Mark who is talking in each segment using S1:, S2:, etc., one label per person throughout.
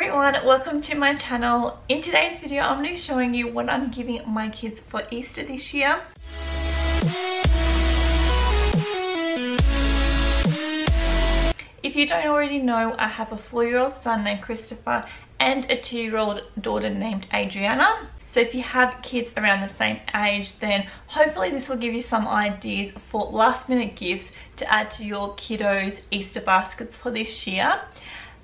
S1: everyone, welcome to my channel. In today's video, I'm going to be showing you what I'm giving my kids for Easter this year. If you don't already know, I have a four-year-old son named Christopher and a two-year-old daughter named Adriana. So if you have kids around the same age, then hopefully this will give you some ideas for last minute gifts to add to your kiddos Easter baskets for this year.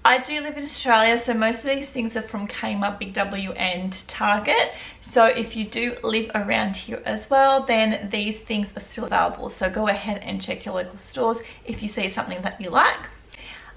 S1: I do live in Australia, so most of these things are from Kmart, Big W and Target. So if you do live around here as well, then these things are still available. So go ahead and check your local stores if you see something that you like.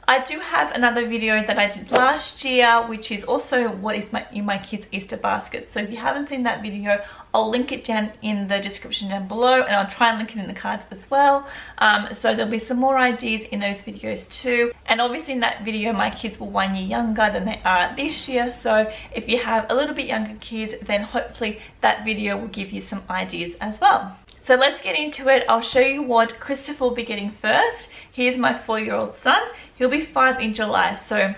S1: I do have another video that I did last year, which is also what is my, in my kids' Easter basket. So if you haven't seen that video, I'll link it down in the description down below and I'll try and link it in the cards as well. Um, so there'll be some more ideas in those videos too. And obviously in that video, my kids were one year younger than they are this year. So if you have a little bit younger kids, then hopefully that video will give you some ideas as well. So let's get into it. I'll show you what Christopher will be getting first. Here's my four-year-old son. He'll be five in July, so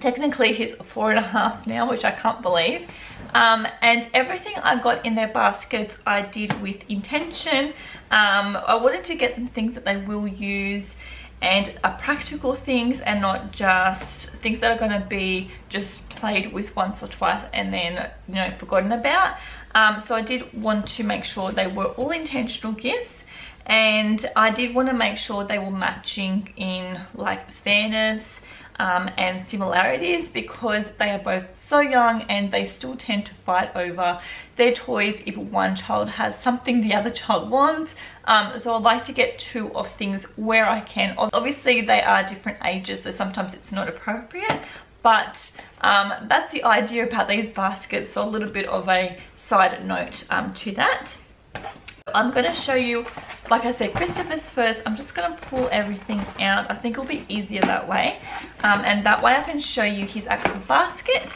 S1: technically he's four and a half now, which I can't believe. Um, and everything I got in their baskets I did with intention. Um, I wanted to get some things that they will use and are practical things and not just things that are going to be just played with once or twice and then you know forgotten about. Um, so I did want to make sure they were all intentional gifts. And I did want to make sure they were matching in like fairness um, and similarities because they are both so young and they still tend to fight over their toys if one child has something the other child wants. Um, so I like to get two of things where I can. Obviously they are different ages so sometimes it's not appropriate but um, that's the idea about these baskets so a little bit of a side note um, to that. I'm going to show you, like I said, Christopher's first. I'm just going to pull everything out. I think it'll be easier that way. Um, and that way I can show you his actual basket.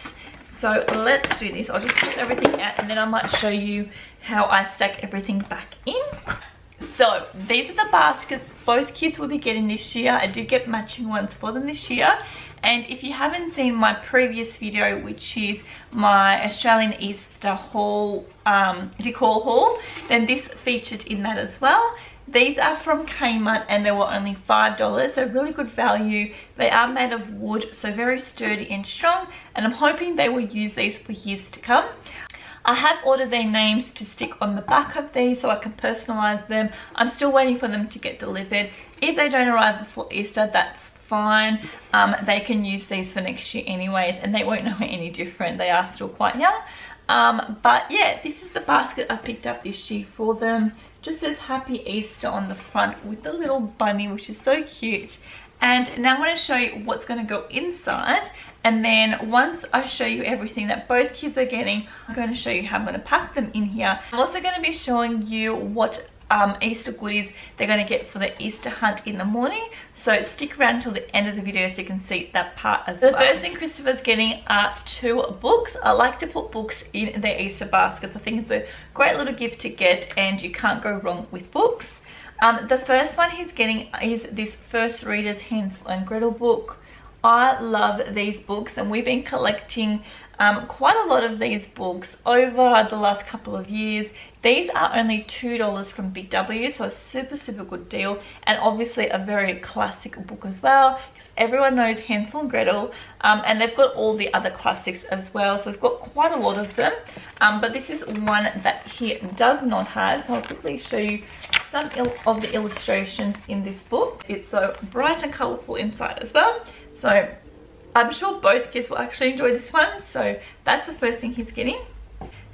S1: So let's do this. I'll just put everything out and then I might show you how I stack everything back in. So these are the baskets both kids will be getting this year. I did get matching ones for them this year. And if you haven't seen my previous video, which is my Australian Easter haul, um, decor haul, then this featured in that as well. These are from Kmart and they were only $5, so really good value. They are made of wood, so very sturdy and strong, and I'm hoping they will use these for years to come. I have ordered their names to stick on the back of these so I can personalize them. I'm still waiting for them to get delivered. If they don't arrive before Easter, that's fine. Um, they can use these for next year anyways and they won't know any different. They are still quite young. Um, but yeah, this is the basket I picked up this year for them. Just says Happy Easter on the front with the little bunny, which is so cute. And now I'm going to show you what's going to go inside. And then once I show you everything that both kids are getting, I'm going to show you how I'm going to pack them in here. I'm also going to be showing you what um, Easter goodies they're going to get for the Easter hunt in the morning. So stick around till the end of the video so you can see that part as well. The first thing Christopher's getting are two books. I like to put books in their Easter baskets. I think it's a great little gift to get and you can't go wrong with books. Um, the first one he's getting is this First Readers Hansel and Gretel book. I love these books and we've been collecting um, quite a lot of these books over the last couple of years. These are only $2 from Big W, so a super, super good deal. And obviously a very classic book as well, because everyone knows Hansel and Gretel. Um, and they've got all the other classics as well, so we've got quite a lot of them. Um, but this is one that he does not have, so I'll quickly show you some of the illustrations in this book. It's so bright and colourful inside as well. So I'm sure both kids will actually enjoy this one. So that's the first thing he's getting.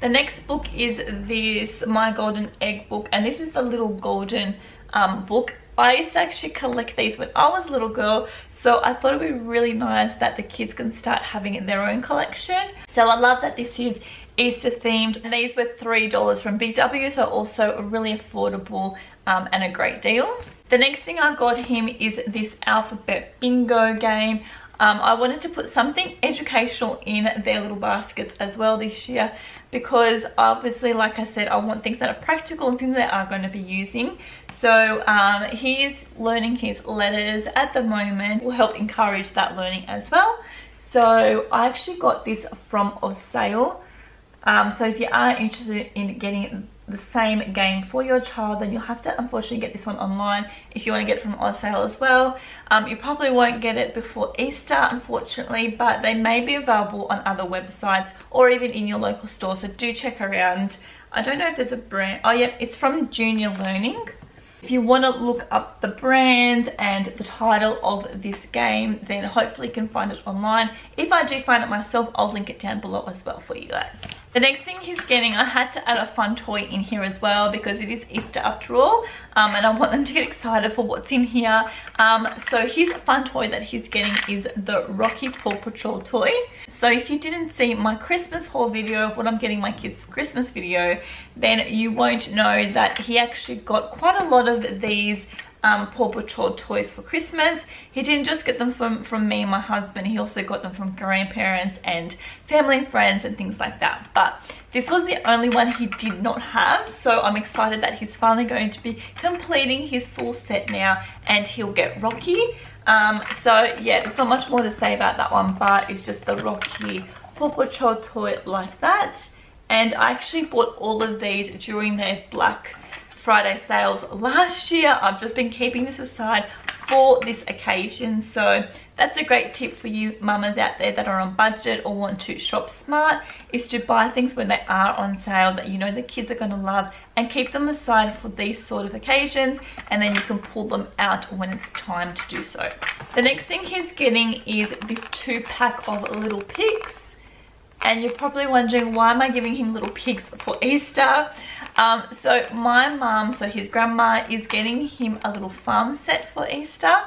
S1: The next book is this My Golden Egg book. And this is the little golden um, book. I used to actually collect these when I was a little girl. So I thought it would be really nice that the kids can start having their own collection. So I love that this is Easter themed. And these were $3 from Big W, so also really affordable um, and a great deal. The next thing I got him is this alphabet bingo game. Um, I wanted to put something educational in their little baskets as well this year because obviously like I said I want things that are practical and things that are going to be using. So um, learning his letters at the moment. Will help encourage that learning as well. So I actually got this from a sale. Um, so if you are interested in getting the same game for your child then you'll have to unfortunately get this one online if you want to get it from sale as well. Um, you probably won't get it before Easter unfortunately but they may be available on other websites or even in your local store so do check around. I don't know if there's a brand oh yeah it's from Junior Learning if you want to look up the brand and the title of this game, then hopefully you can find it online. If I do find it myself, I'll link it down below as well for you guys. The next thing he's getting, I had to add a fun toy in here as well because it is Easter after all um, and I want them to get excited for what's in here. Um, so his fun toy that he's getting is the Rocky Paw Patrol toy. So if you didn't see my Christmas haul video of what I'm getting my kids for Christmas video, then you won't know that he actually got quite a lot of these um, Paw Patrol toys for Christmas. He didn't just get them from, from me and my husband, he also got them from grandparents and family and friends and things like that. But this was the only one he did not have, so I'm excited that he's finally going to be completing his full set now and he'll get Rocky. Um, so yeah, there's not much more to say about that one, but it's just the Rocky Paw Patrol toy like that. And I actually bought all of these during their Black Friday sales last year. I've just been keeping this aside for this occasion. So that's a great tip for you mamas out there that are on budget or want to shop smart is to buy things when they are on sale that you know the kids are going to love and keep them aside for these sort of occasions and then you can pull them out when it's time to do so. The next thing he's getting is this two pack of little pigs and you're probably wondering why am I giving him little pigs for Easter um, so my mum, so his grandma, is getting him a little farm set for Easter.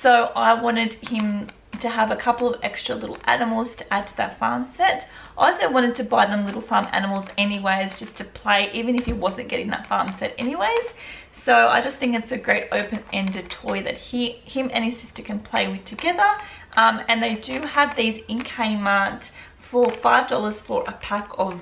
S1: So I wanted him to have a couple of extra little animals to add to that farm set. I also wanted to buy them little farm animals anyways, just to play, even if he wasn't getting that farm set anyways. So I just think it's a great open-ended toy that he, him and his sister can play with together. Um, and they do have these in Kmart for $5 for a pack of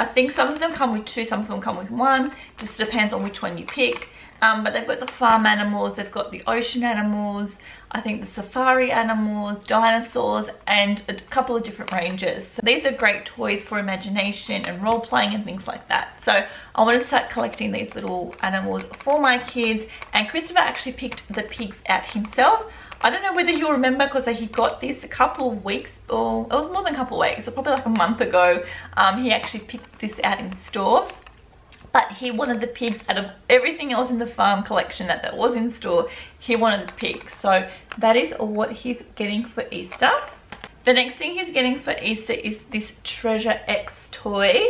S1: I think some of them come with two, some of them come with one. Just depends on which one you pick. Um, but they've got the farm animals, they've got the ocean animals, I think the safari animals, dinosaurs, and a couple of different ranges. So these are great toys for imagination and role playing and things like that. So I want to start collecting these little animals for my kids. And Christopher actually picked the pigs out himself. I don't know whether you'll remember because he got this a couple of weeks or it was more than a couple of weeks, so probably like a month ago. Um, he actually picked this out in store. But he wanted the pigs out of everything else in the farm collection that, that was in store. He wanted the pigs. So that is what he's getting for Easter. The next thing he's getting for Easter is this Treasure X toy.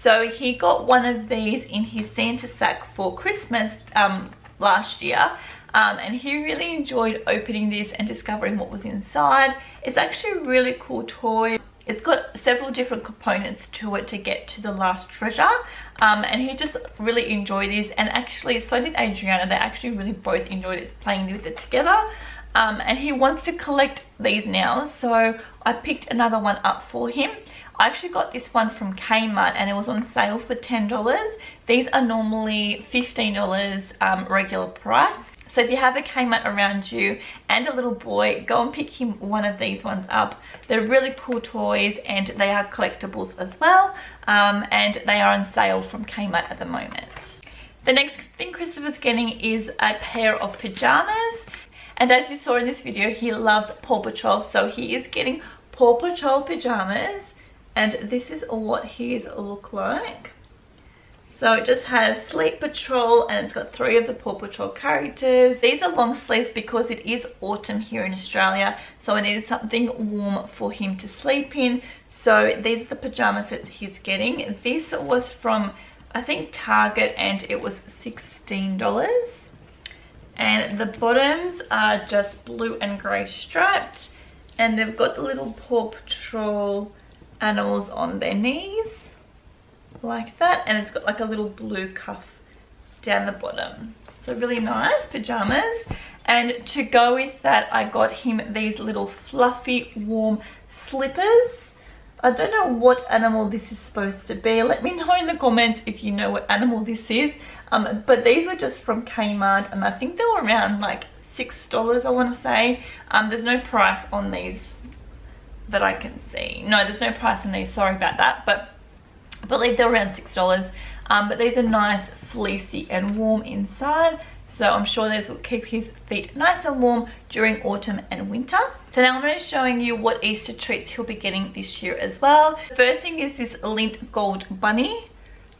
S1: So he got one of these in his Santa sack for Christmas um, last year um, and he really enjoyed opening this and discovering what was inside. It's actually a really cool toy. It's got several different components to it to get to the last treasure um, and he just really enjoyed this and actually so did Adriana. They actually really both enjoyed it playing with it together um, and he wants to collect these now so I picked another one up for him. I actually got this one from Kmart and it was on sale for $10. These are normally $15 um, regular price so if you have a Kmart around you and a little boy, go and pick him one of these ones up. They're really cool toys and they are collectibles as well. Um, and they are on sale from Kmart at the moment. The next thing Christopher's getting is a pair of pajamas. And as you saw in this video, he loves Paw Patrol. So he is getting Paw Patrol pajamas. And this is what his look like. So it just has Sleep Patrol and it's got three of the Paw Patrol characters. These are long sleeves because it is autumn here in Australia. So I needed something warm for him to sleep in. So these are the pajama sets he's getting. This was from, I think, Target and it was $16. And the bottoms are just blue and grey striped. And they've got the little Paw Patrol animals on their knees like that and it's got like a little blue cuff down the bottom. So really nice pajamas. And to go with that I got him these little fluffy warm slippers. I don't know what animal this is supposed to be. Let me know in the comments if you know what animal this is. Um, but these were just from Kmart and I think they were around like six dollars I want to say. Um, there's no price on these that I can see. No, there's no price on these, sorry about that, but I believe they're around $6. Um, but these are nice, fleecy and warm inside. So I'm sure these will keep his feet nice and warm during autumn and winter. So now I'm going to be showing you what Easter treats he'll be getting this year as well. First thing is this Lindt Gold Bunny.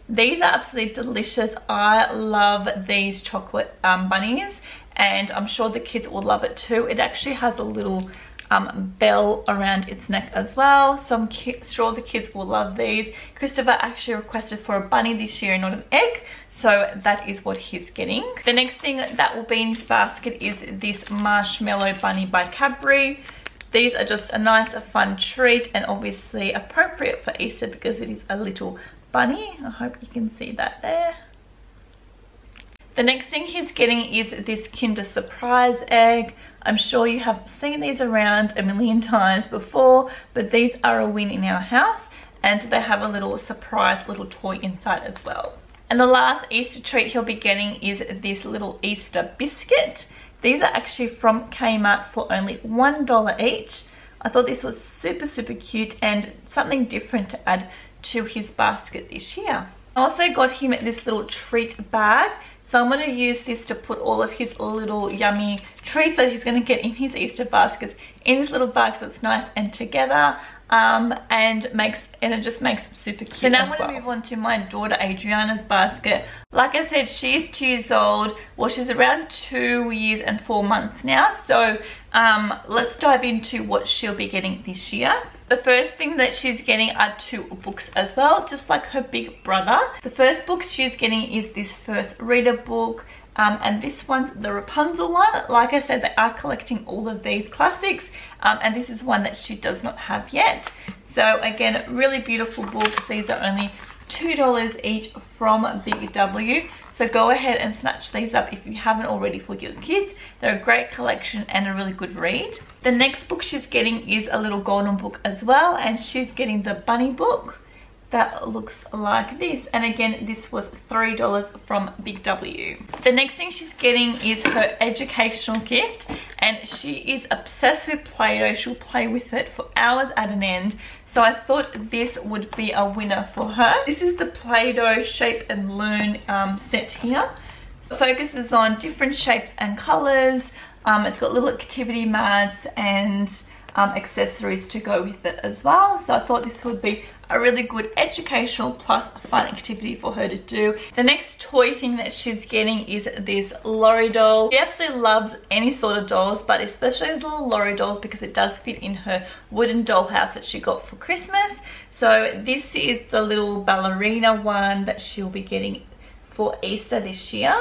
S1: These are absolutely delicious. I love these chocolate um, bunnies and I'm sure the kids will love it too. It actually has a little um, bell around its neck as well. So I'm sure the kids will love these. Christopher actually requested for a bunny this year, not an egg. So that is what he's getting. The next thing that will be in his basket is this Marshmallow Bunny by Cadbury. These are just a nice, a fun treat and obviously appropriate for Easter because it is a little bunny. I hope you can see that there. The next thing he's getting is this Kinder Surprise egg. I'm sure you have seen these around a million times before, but these are a win in our house and they have a little surprise little toy inside as well. And the last Easter treat he'll be getting is this little Easter biscuit. These are actually from Kmart for only $1 each. I thought this was super, super cute and something different to add to his basket this year. I also got him this little treat bag. So I'm going to use this to put all of his little yummy treats that he's going to get in his Easter baskets in this little bag so it's nice and together um, and makes and it just makes it super cute. So now I'm going to well. move on to my daughter Adriana's basket. Like I said, she's two years old. Well, she's around two years and four months now. So um, let's dive into what she'll be getting this year. The first thing that she's getting are two books as well, just like her big brother. The first book she's getting is this first reader book. Um, and this one's the Rapunzel one. Like I said, they are collecting all of these classics. Um, and this is one that she does not have yet. So again, really beautiful books. These are only $2 each from Big W. So go ahead and snatch these up if you haven't already for your kids. They're a great collection and a really good read. The next book she's getting is a little golden book as well and she's getting the bunny book that looks like this and again this was three dollars from big w the next thing she's getting is her educational gift and she is obsessed with play-doh she'll play with it for hours at an end so I thought this would be a winner for her. This is the Play-Doh Shape and Learn um, set here. So it focuses on different shapes and colors. Um, it's got little activity mats and um, accessories to go with it as well. So I thought this would be a really good educational plus fun activity for her to do. The next toy thing that she's getting is this Lori doll. She absolutely loves any sort of dolls, but especially these little Lori dolls because it does fit in her wooden dollhouse that she got for Christmas. So this is the little ballerina one that she'll be getting for Easter this year.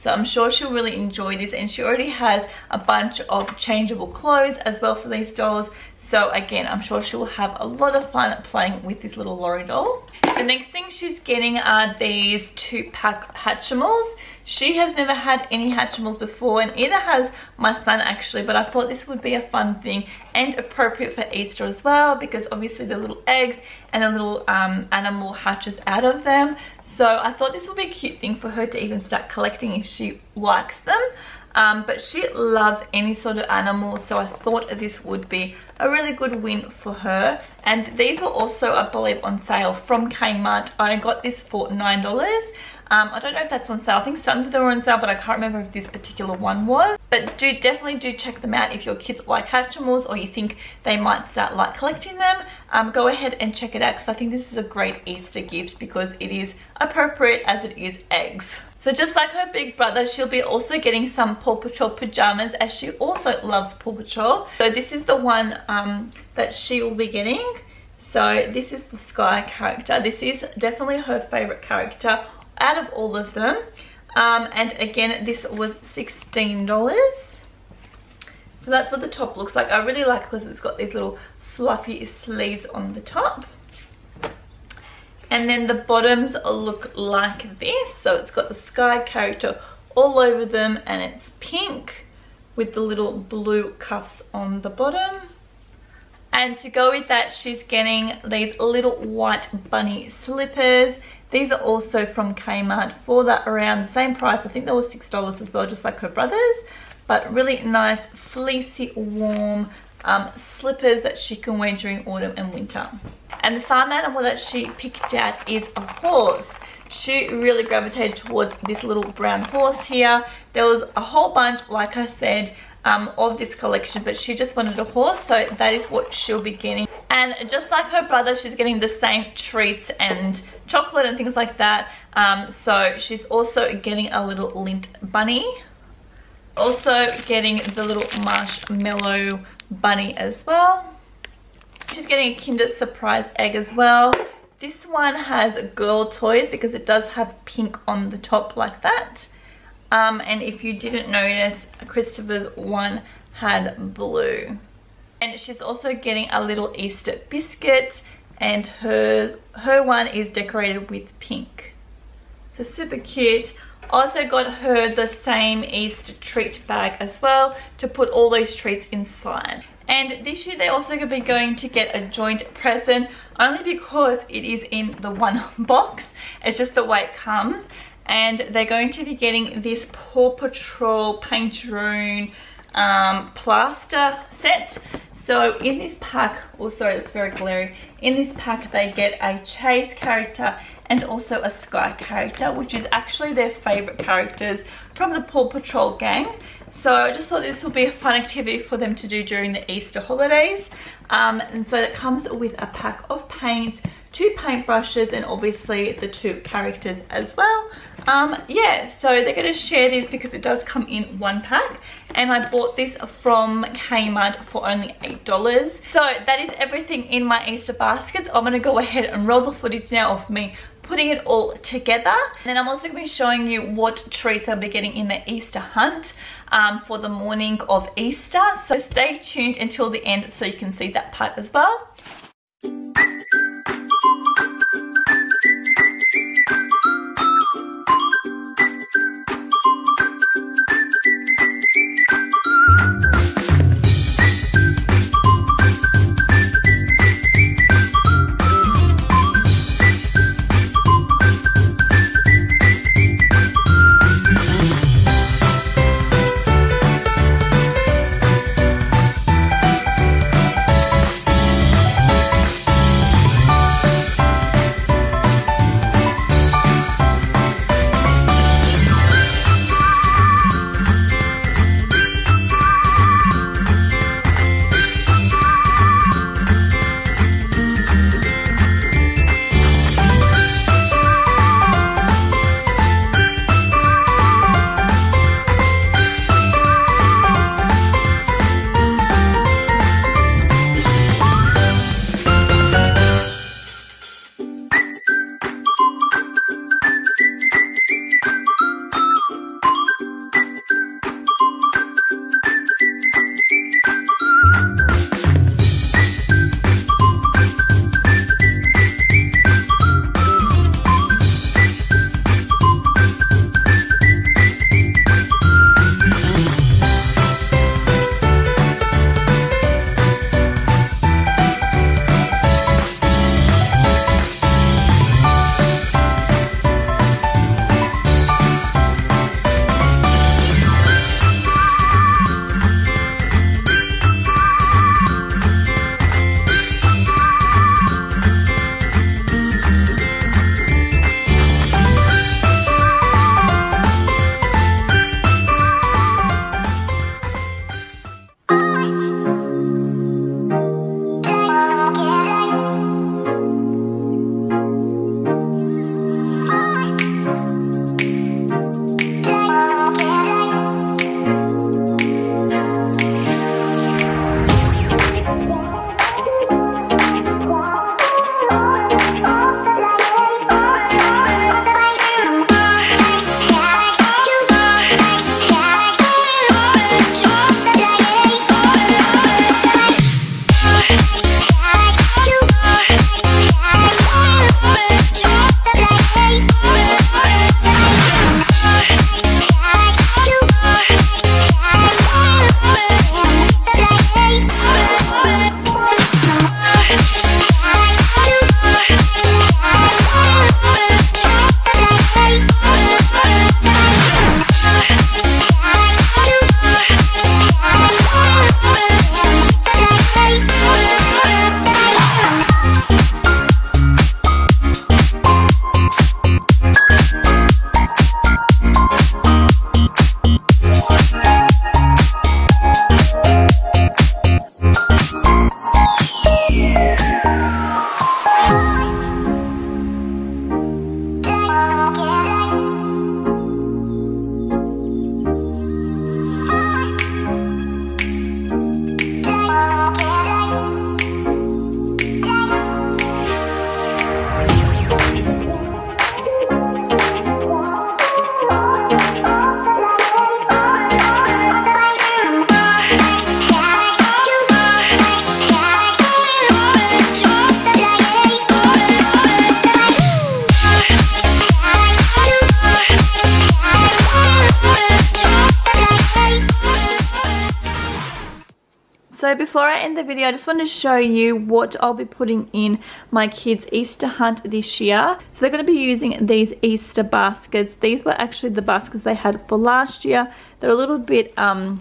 S1: So I'm sure she'll really enjoy this and she already has a bunch of changeable clothes as well for these dolls. So again, I'm sure she will have a lot of fun playing with this little Lori doll. The next thing she's getting are these two-pack Hatchimals. She has never had any Hatchimals before and either has my son actually, but I thought this would be a fun thing and appropriate for Easter as well because obviously the little eggs and a little um, animal hatches out of them. So I thought this would be a cute thing for her to even start collecting if she likes them. Um, but she loves any sort of animal so I thought this would be a really good win for her. And these were also I believe on sale from Kmart. I got this for nine dollars. Um, I don't know if that's on sale. I think some of them were on sale but I can't remember if this particular one was. But do definitely do check them out if your kids like Hatchimals or you think they might start like collecting them. Um, go ahead and check it out because I think this is a great Easter gift because it is appropriate as it is eggs so just like her big brother, she'll be also getting some Paw Patrol pajamas as she also loves Paw Patrol. So this is the one um, that she will be getting. So this is the Skye character. This is definitely her favorite character out of all of them. Um, and again, this was $16. So that's what the top looks like. I really like it because it's got these little fluffy sleeves on the top and then the bottoms look like this. So it's got the Skye character all over them and it's pink with the little blue cuffs on the bottom. And to go with that she's getting these little white bunny slippers. These are also from Kmart for that around the same price. I think they were six dollars as well just like her brothers but really nice fleecy warm um, slippers that she can wear during autumn and winter. And the farm animal that she picked out is a horse. She really gravitated towards this little brown horse here. There was a whole bunch, like I said, um, of this collection, but she just wanted a horse, so that is what she'll be getting. And just like her brother, she's getting the same treats and chocolate and things like that. Um, so she's also getting a little Lindt bunny. Also getting the little marshmallow bunny as well. She's getting a Kinder Surprise egg as well. This one has girl toys because it does have pink on the top like that. Um, and if you didn't notice, Christopher's one had blue. And she's also getting a little Easter biscuit and her, her one is decorated with pink. So super cute. Also got her the same Easter treat bag as well to put all those treats inside. And this year they're also going to be going to get a joint present only because it is in the one box. It's just the way it comes. And they're going to be getting this Paw Patrol Paint Your Own um, plaster set. So in this pack, also oh it's very glary, in this pack they get a Chase character and also a Skye character, which is actually their favourite characters from the Paw Patrol gang. So I just thought this will be a fun activity for them to do during the Easter holidays. Um, and so it comes with a pack of paints, two paintbrushes and obviously the two characters as well. Um, yeah, so they're going to share this because it does come in one pack. And I bought this from Kmart for only $8. So that is everything in my Easter baskets. I'm going to go ahead and roll the footage now of me putting it all together. And then I'm also going to be showing you what treats I'll be getting in the Easter hunt um, for the morning of Easter. So stay tuned until the end so you can see that part as well. I just want to show you what I'll be putting in my kids' Easter hunt this year. So they're going to be using these Easter baskets. These were actually the baskets they had for last year. They're a little bit um,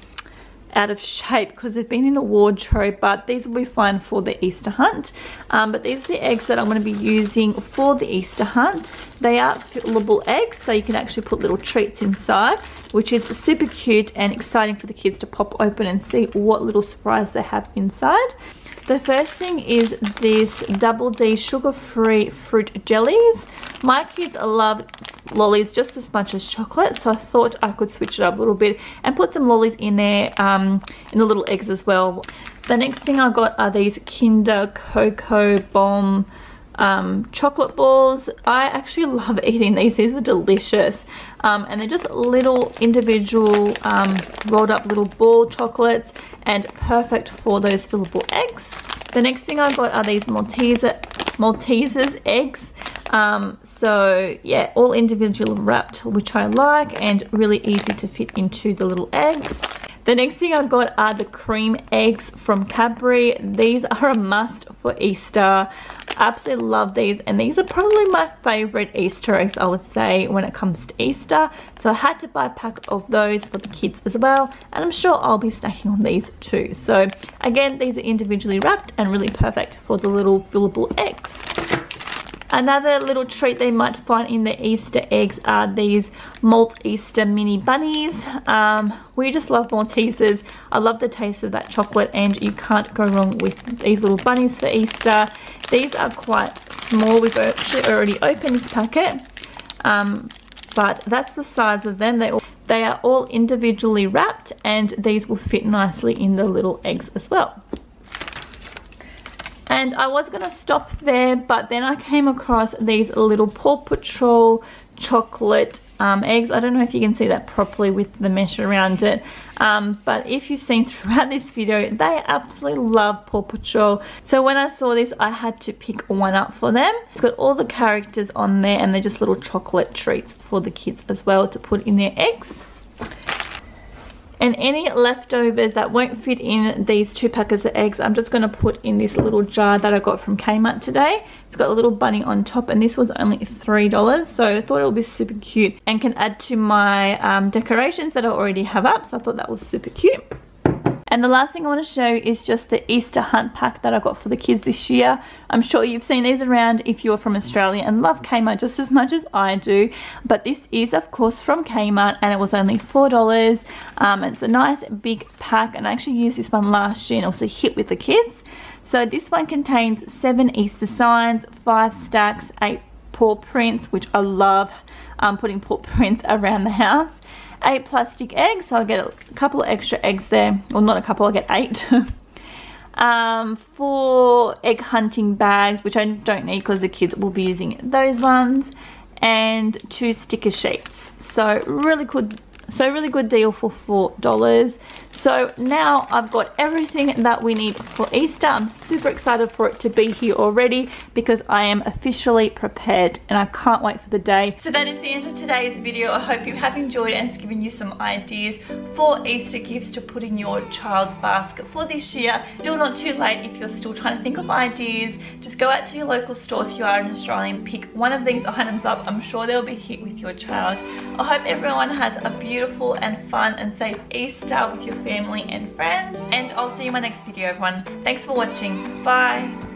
S1: out of shape because they've been in the wardrobe but these will be fine for the Easter hunt um, but these are the eggs that I'm going to be using for the Easter hunt they are fillable eggs so you can actually put little treats inside which is super cute and exciting for the kids to pop open and see what little surprise they have inside the first thing is this Double D sugar-free fruit jellies. My kids love lollies just as much as chocolate, so I thought I could switch it up a little bit and put some lollies in there, um, in the little eggs as well. The next thing I got are these Kinder Cocoa Bomb um, chocolate balls. I actually love eating these. These are delicious. Um, and they're just little individual um, rolled up little ball chocolates and perfect for those fillable eggs. The next thing I got are these Malteser, Maltesers eggs. Um, so yeah, all individual wrapped, which I like and really easy to fit into the little eggs. The next thing I've got are the cream eggs from Cadbury. These are a must for Easter. Absolutely love these and these are probably my favorite Easter eggs I would say when it comes to Easter. So I had to buy a pack of those for the kids as well and I'm sure I'll be snacking on these too. So again, these are individually wrapped and really perfect for the little fillable eggs. Another little treat they might find in the Easter eggs are these Malteaster mini bunnies. Um, we just love Maltesers. I love the taste of that chocolate and you can't go wrong with these little bunnies for Easter. These are quite small. We've actually already opened this packet. Um, but that's the size of them. They, all, they are all individually wrapped and these will fit nicely in the little eggs as well and I was gonna stop there but then I came across these little Paw Patrol chocolate um, eggs. I don't know if you can see that properly with the mesh around it. Um, but if you've seen throughout this video, they absolutely love Paw Patrol. So when I saw this, I had to pick one up for them. It's got all the characters on there and they're just little chocolate treats for the kids as well to put in their eggs and any leftovers that won't fit in these two packets of eggs I'm just going to put in this little jar that I got from Kmart today. It's got a little bunny on top and this was only $3 so I thought it would be super cute and can add to my um, decorations that I already have up so I thought that was super cute and the last thing I want to show is just the Easter hunt pack that I got for the kids this year. I'm sure you've seen these around if you're from Australia and love Kmart just as much as I do. But this is of course from Kmart and it was only $4. Um, it's a nice big pack and I actually used this one last year and also hit with the kids. So this one contains seven Easter signs, five stacks, eight paw prints, which I love um, putting paw prints around the house eight plastic eggs. So I'll get a couple of extra eggs there. Well, not a couple, I'll get eight. um, four egg hunting bags, which I don't need because the kids will be using those ones. And two sticker sheets. So really good, so really good deal for $4. So now I've got everything that we need for Easter. I'm super excited for it to be here already because I am officially prepared and I can't wait for the day. So that is the end of today's video. I hope you have enjoyed and it's given you some ideas for Easter gifts to put in your child's basket for this year. Still not too late if you're still trying to think of ideas. Just go out to your local store if you are an Australian, pick one of these items up. I'm sure they'll be hit with your child. I hope everyone has a beautiful and fun and safe Easter with your family and friends. And I'll see you in my next video, everyone. Thanks for watching. Bye.